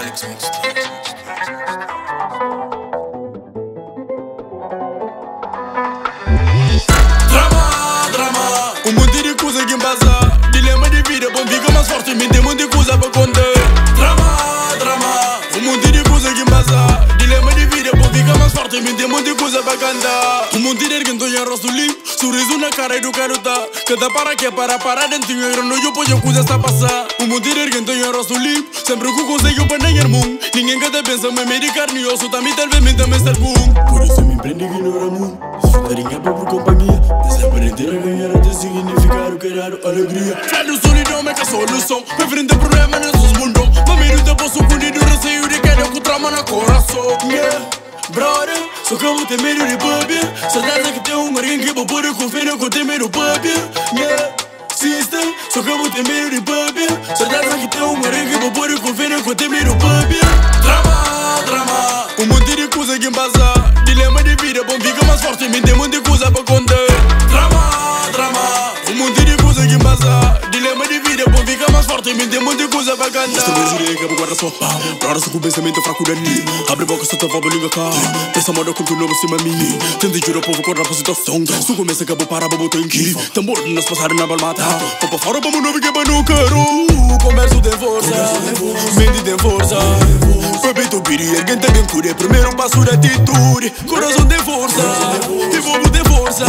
Alex. Drama, drama Um monte de Poate minte mânti cu să pe canta Cum un tiner când tu rostuli Sorriso na cara e do caruta Cada para que para para dentro e grano Eu pues ponho coisa está passar Como um tiner când tu rostuli Sempre cu consigo pe negar mum Ninguém que te pensa me medicar Ni eu sou também talvez me também ser bum Por isso me empreende que não era mum Sutarinha para por companhia Desaparecer a ganhar até significar o que era alegria Claro, solido me que solução Me frente problema nesses mundão Mami, não te posso punir do receio de querer que trama na coração Yeah. Ter medo de pubia Certeza que tem um alguém que eu tenho medo de pubia Yeah Sister, ter medo de pubia Certeza que tem um alguém que eu tenho medo de pubia Drama, drama. Um monte de coisa que embasa Dilema de vida, bom fica mais forte Me tem coisa cantar Esta vez irei que guarda só Pra hora com o pensamento fraco da ni Abre boca, só tava língua cá Pensa moda continua por cima de mim Tenta juro povo com representação Se começa acabou para bobo tem que Tambor nas passar na balmata. Pra fora pra não ficar pra no caro Começo de força. Mente de força. Baby tu piri, erguem também cure. Primeiro passo da atitude. Coração de força. Envolvo de força.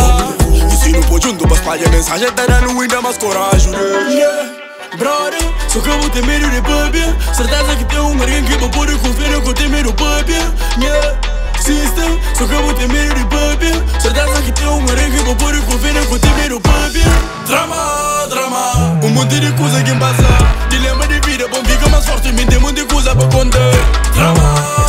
E se não pode junto pra espalhar a mensagem Tá dando ainda mais coragem. Yeah Brother, sou temer temeiro de baby Certeza que tem um marinho que pode conferir com temeiro baby Yeah, sister, sou temer temeiro de baby Certeza que tem um marinho que pode conferir com o baby Drama, drama, um monte de coisa que passa. Dilema de vida, bom fica mais forte, me tem muita coisa pra contar. Drama.